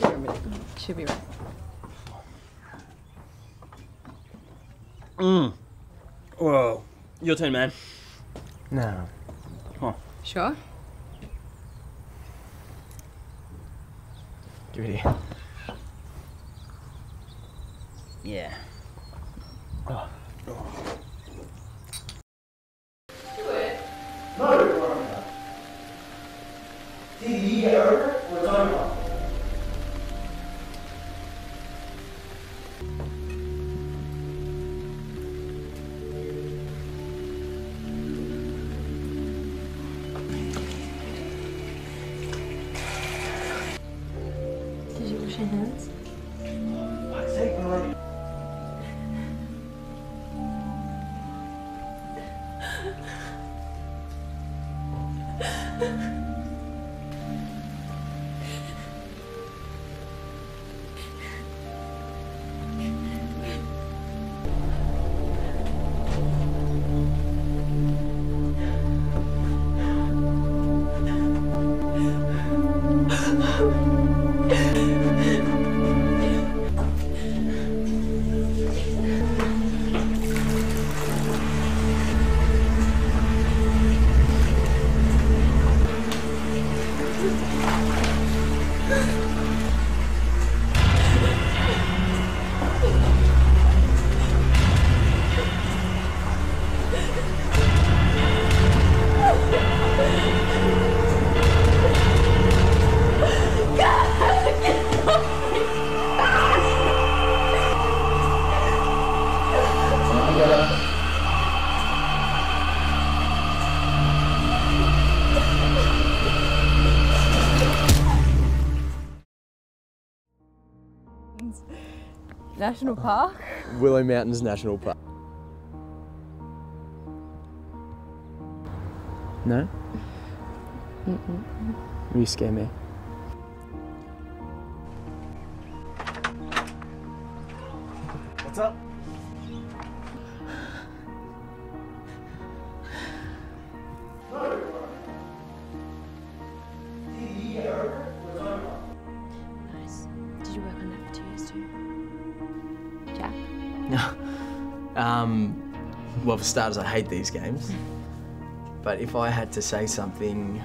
You're really good. Should be right. Mm. Whoa. Your turn, man. No. Come on. Sure. Give it here. Yeah. Did you your hands? National Park? Willow Mountains National Park. No? You scare me. What's up? Um, well, for starters, I hate these games. But if I had to say something